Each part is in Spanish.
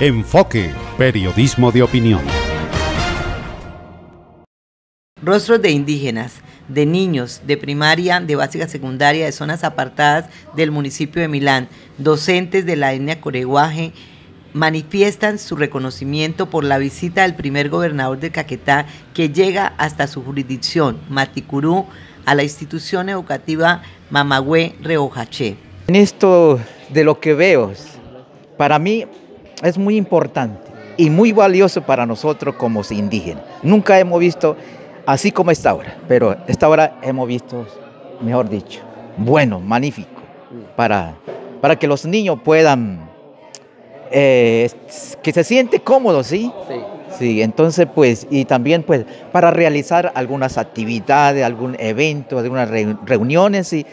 Enfoque, periodismo de opinión. Rostros de indígenas, de niños, de primaria, de básica secundaria, de zonas apartadas del municipio de Milán, docentes de la etnia coreguaje, manifiestan su reconocimiento por la visita del primer gobernador de Caquetá que llega hasta su jurisdicción, Maticurú, a la institución educativa Mamagüe Reojaché. En esto de lo que veo, para mí es muy importante y muy valioso para nosotros como indígenas. Nunca hemos visto así como esta hora, pero esta hora hemos visto, mejor dicho, bueno, magnífico, para, para que los niños puedan, eh, que se siente cómodos, ¿sí? ¿sí? Sí, entonces pues, y también pues para realizar algunas actividades, algún evento, algunas reuniones, y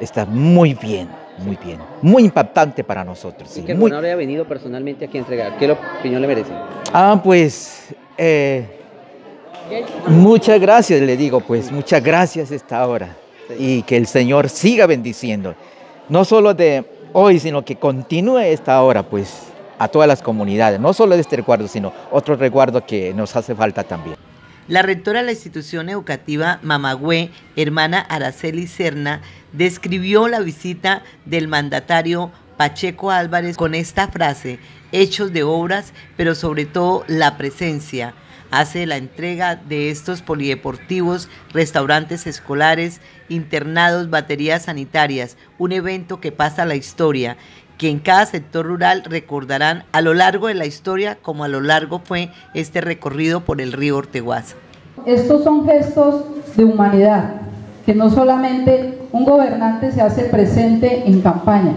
está muy bien, muy bien, muy impactante para nosotros. Sí, ¿Y que el muy... haya venido personalmente aquí a entregar? ¿Qué opinión le merece? Ah, pues, eh, muchas gracias, le digo, pues, muchas gracias esta hora. Y que el Señor siga bendiciendo, no solo de hoy, sino que continúe esta hora, pues, a todas las comunidades, no solo de este recuerdo, sino otro recuerdo que nos hace falta también. La rectora de la institución educativa Mamagüe, hermana Araceli Serna, describió la visita del mandatario Pacheco Álvarez con esta frase, hechos de obras, pero sobre todo la presencia. Hace la entrega de estos polideportivos, restaurantes escolares, internados, baterías sanitarias, un evento que pasa a la historia que en cada sector rural recordarán a lo largo de la historia como a lo largo fue este recorrido por el río Orteguaza. Estos son gestos de humanidad, que no solamente un gobernante se hace presente en campaña,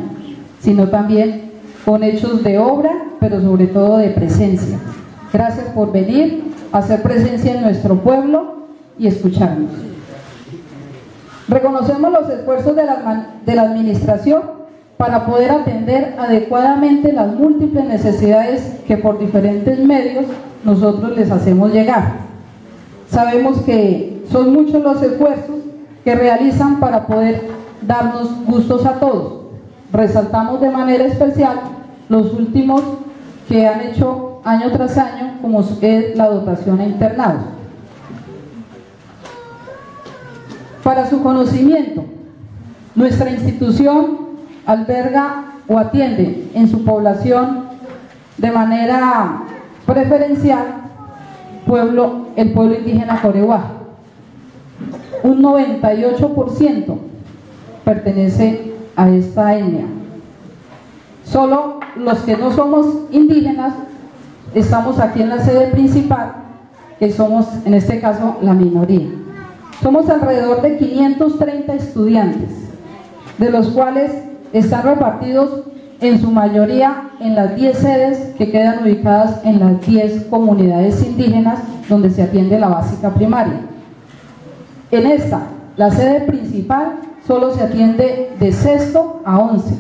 sino también con hechos de obra, pero sobre todo de presencia. Gracias por venir, hacer presencia en nuestro pueblo y escucharnos. Reconocemos los esfuerzos de la, de la administración para poder atender adecuadamente las múltiples necesidades que por diferentes medios nosotros les hacemos llegar. Sabemos que son muchos los esfuerzos que realizan para poder darnos gustos a todos. Resaltamos de manera especial los últimos que han hecho año tras año, como es la dotación a internados. Para su conocimiento, nuestra institución alberga o atiende en su población de manera preferencial pueblo, el pueblo indígena Coreguá. Un 98% pertenece a esta etnia. Solo los que no somos indígenas estamos aquí en la sede principal, que somos en este caso la minoría. Somos alrededor de 530 estudiantes, de los cuales están repartidos en su mayoría en las 10 sedes que quedan ubicadas en las 10 comunidades indígenas donde se atiende la básica primaria. En esta, la sede principal, solo se atiende de sexto a 11.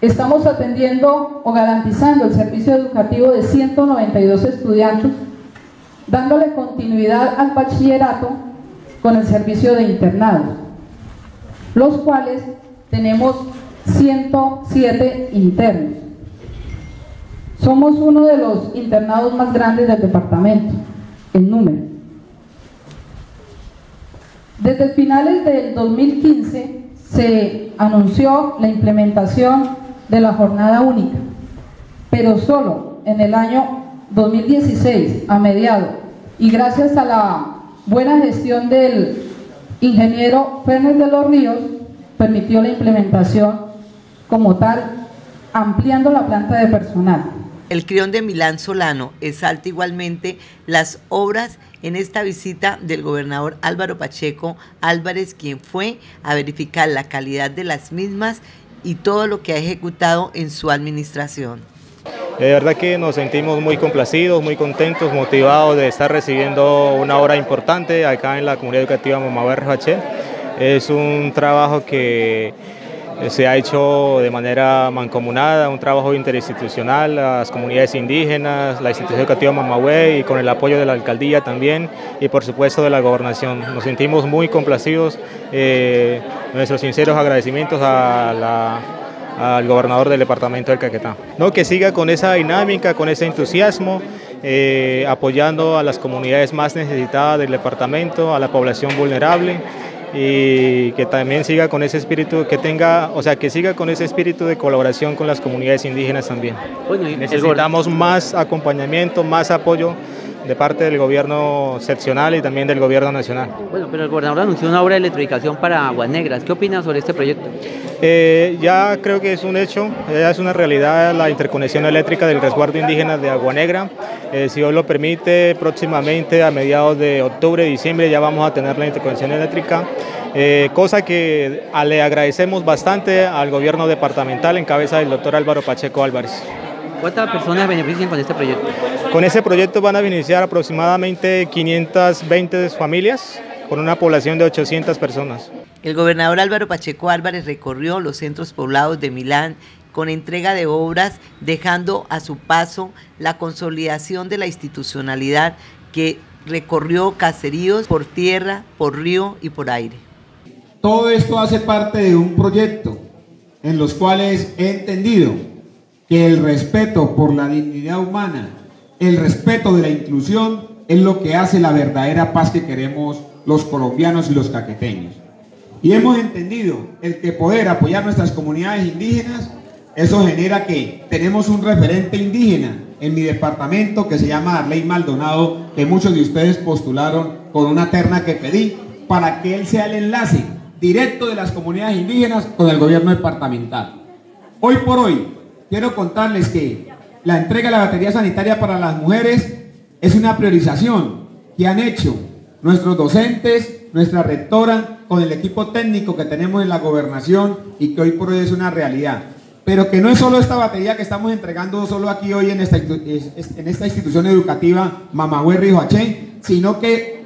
Estamos atendiendo o garantizando el servicio educativo de 192 estudiantes, dándole continuidad al bachillerato con el servicio de internado los cuales tenemos 107 internos. Somos uno de los internados más grandes del departamento, en número. Desde finales del 2015 se anunció la implementación de la jornada única, pero solo en el año 2016, a mediado, y gracias a la buena gestión del Ingeniero Fernández de los Ríos permitió la implementación como tal, ampliando la planta de personal. El crión de Milán Solano exalta igualmente las obras en esta visita del gobernador Álvaro Pacheco Álvarez, quien fue a verificar la calidad de las mismas y todo lo que ha ejecutado en su administración. De verdad que nos sentimos muy complacidos, muy contentos, motivados de estar recibiendo una obra importante acá en la comunidad educativa Mamaber Haché. Es un trabajo que se ha hecho de manera mancomunada, un trabajo interinstitucional, las comunidades indígenas, la institución educativa Mamahue y con el apoyo de la alcaldía también y por supuesto de la gobernación. Nos sentimos muy complacidos, eh, nuestros sinceros agradecimientos a la al gobernador del departamento del Caquetá. No, que siga con esa dinámica, con ese entusiasmo, eh, apoyando a las comunidades más necesitadas del departamento, a la población vulnerable y que también siga con ese espíritu, que tenga, o sea, que siga con ese espíritu de colaboración con las comunidades indígenas también. Necesitamos más acompañamiento, más apoyo de parte del gobierno seccional y también del gobierno nacional. Bueno, pero el gobernador anunció una obra de electrificación para Aguas Negras. ¿Qué opina sobre este proyecto? Eh, ya creo que es un hecho, ya es una realidad la interconexión eléctrica del resguardo indígena de Agua Negra. Eh, si Dios lo permite, próximamente a mediados de octubre, diciembre ya vamos a tener la interconexión eléctrica. Eh, cosa que le agradecemos bastante al gobierno departamental en cabeza del doctor Álvaro Pacheco Álvarez. ¿Cuántas personas benefician con este proyecto? Con ese proyecto van a beneficiar aproximadamente 520 familias con una población de 800 personas. El gobernador Álvaro Pacheco Álvarez recorrió los centros poblados de Milán con entrega de obras, dejando a su paso la consolidación de la institucionalidad que recorrió caseríos por tierra, por río y por aire. Todo esto hace parte de un proyecto en los cuales he entendido que el respeto por la dignidad humana, el respeto de la inclusión es lo que hace la verdadera paz que queremos los colombianos y los caqueteños. Y hemos entendido el que poder apoyar nuestras comunidades indígenas, eso genera que tenemos un referente indígena en mi departamento que se llama Arley Maldonado, que muchos de ustedes postularon con una terna que pedí, para que él sea el enlace directo de las comunidades indígenas con el gobierno departamental. Hoy por hoy, quiero contarles que la entrega de la batería sanitaria para las mujeres es una priorización que han hecho nuestros docentes, nuestra rectora, con el equipo técnico que tenemos en la gobernación y que hoy por hoy es una realidad. Pero que no es solo esta batería que estamos entregando solo aquí hoy en esta, institución educativa Mamagüe Joachén, sino que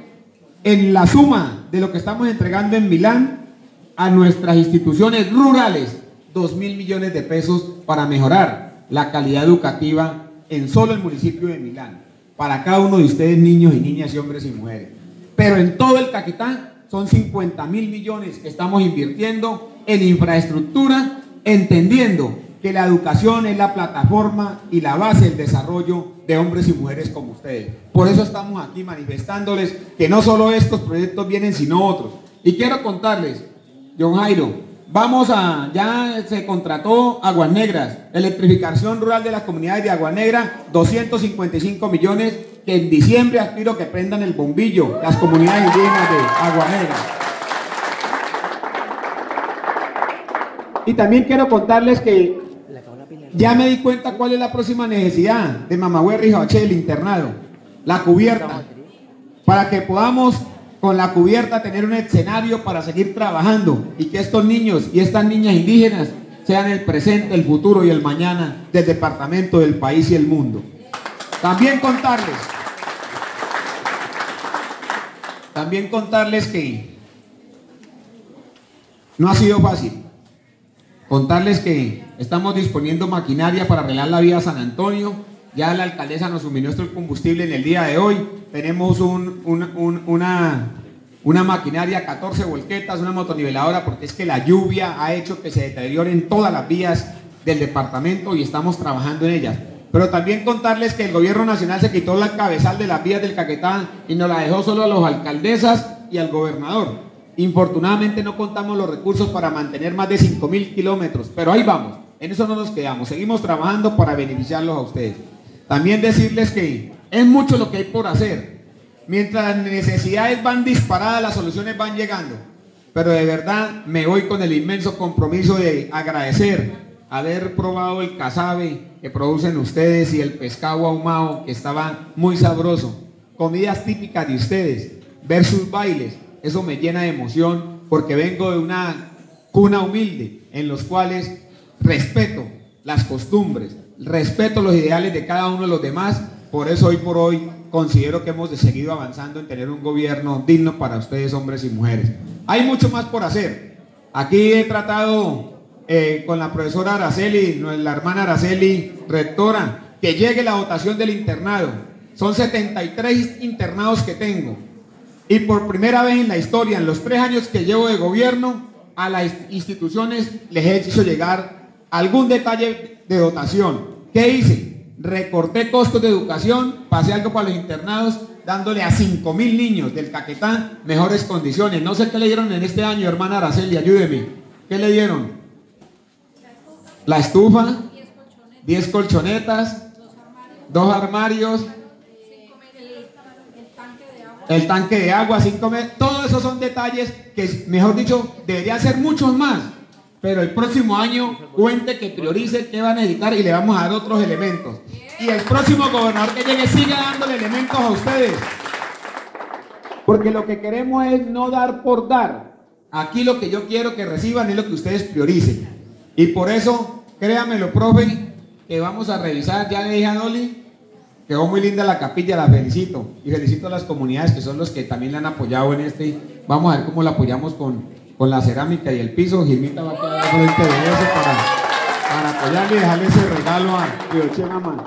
en la suma de lo que estamos entregando en Milán a nuestras instituciones rurales, 2 mil millones de pesos para mejorar la calidad educativa en solo el municipio de Milán, para cada uno de ustedes, niños y niñas y hombres y mujeres. Pero en todo el Caquetá son 50 mil millones que estamos invirtiendo en infraestructura, entendiendo que la educación es la plataforma y la base del desarrollo de hombres y mujeres como ustedes. Por eso estamos aquí manifestándoles que no solo estos proyectos vienen, sino otros. Y quiero contarles, John Jairo, Vamos a, ya se contrató Aguas Negras, electrificación rural de las comunidades de Aguas Negras, 255 millones, que en diciembre aspiro que prendan el bombillo las comunidades indígenas de Aguas Negras. Y también quiero contarles que ya me di cuenta cuál es la próxima necesidad de Mamagüe y el internado, la cubierta, para que podamos con la cubierta tener un escenario para seguir trabajando y que estos niños y estas niñas indígenas sean el presente, el futuro y el mañana del departamento, del país y el mundo. También contarles, también contarles que no ha sido fácil. Contarles que estamos disponiendo maquinaria para arreglar la vía San Antonio. Ya la alcaldesa nos suministró el combustible en el día de hoy tenemos una, maquinaria, 14 volquetas, una motoniveladora, porque es que la lluvia ha hecho que se deterioren todas las vías del departamento y estamos trabajando en ellas. Pero también contarles que el gobierno nacional se quitó la cabezal de las vías del Caquetá y nos la dejó solo a los alcaldesas y al gobernador. Infortunadamente no contamos los recursos para mantener más de 5 mil kilómetros, pero ahí vamos, en eso no nos quedamos, seguimos trabajando para beneficiarlos a ustedes. También decirles que es mucho lo que hay por hacer. Mientras necesidades van disparadas, las soluciones van llegando. Pero de verdad me voy con el inmenso compromiso de agradecer haber probado el casabe que producen ustedes y el pescado ahumado que estaba muy sabroso. Comidas típicas de ustedes, ver sus bailes, eso me llena de emoción porque vengo de una cuna humilde en los cuales respeto las costumbres, respeto los ideales de cada uno de los demás por eso hoy por hoy considero que hemos seguido avanzando en tener un gobierno digno para ustedes, hombres y mujeres. Hay mucho más por hacer. Aquí he tratado eh, con la profesora Araceli, la hermana Araceli, rectora, que llegue la votación del internado. Son 73 internados que tengo. Y por primera vez en la historia, en los tres años que llevo de gobierno, a las instituciones les he hecho llegar algún detalle de dotación. ¿Qué hice? Recorté costos de educación, pasé algo para los internados, dándole a 5 mil niños del Caquetá mejores condiciones. No sé qué le dieron en este año, hermana Araceli, ayúdeme. ¿Qué le dieron? La estufa, 10 colchonetas, dos armarios, el tanque de agua, 5 metros. Todos esos son detalles que, mejor dicho, debería ser muchos más. Pero el próximo año cuente que priorice qué va a necesitar y le vamos a dar otros elementos. Y el próximo gobernador que llegue siga dándole elementos a ustedes. Porque lo que queremos es no dar por dar. Aquí lo que yo quiero que reciban es lo que ustedes prioricen. Y por eso, créanmelo, profe, que vamos a revisar, ya le dije a Dolly, quedó muy linda la capilla, la felicito. Y felicito a las comunidades que son los que también la han apoyado en este. Vamos a ver cómo la apoyamos con, con la cerámica y el piso. Gilmita va a quedar frente de eso para, para apoyarle y dejarle ese regalo a Pioche Mamá.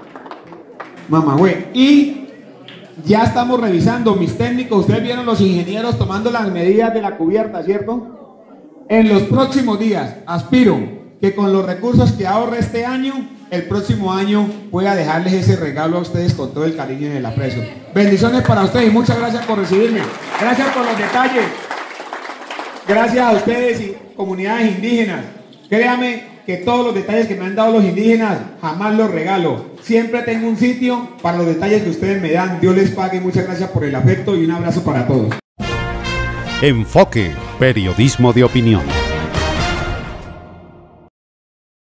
Mamá, güey. Y ya estamos revisando, mis técnicos, ustedes vieron los ingenieros tomando las medidas de la cubierta, ¿cierto? En los próximos días, aspiro que con los recursos que ahorre este año, el próximo año pueda dejarles ese regalo a ustedes con todo el cariño y el aprecio. Bendiciones para ustedes y muchas gracias por recibirme. Gracias por los detalles. Gracias a ustedes y comunidades indígenas. Créame que todos los detalles que me han dado los indígenas jamás los regalo. Siempre tengo un sitio para los detalles que ustedes me dan. Dios les pague. Muchas gracias por el afecto y un abrazo para todos. Enfoque, periodismo de opinión.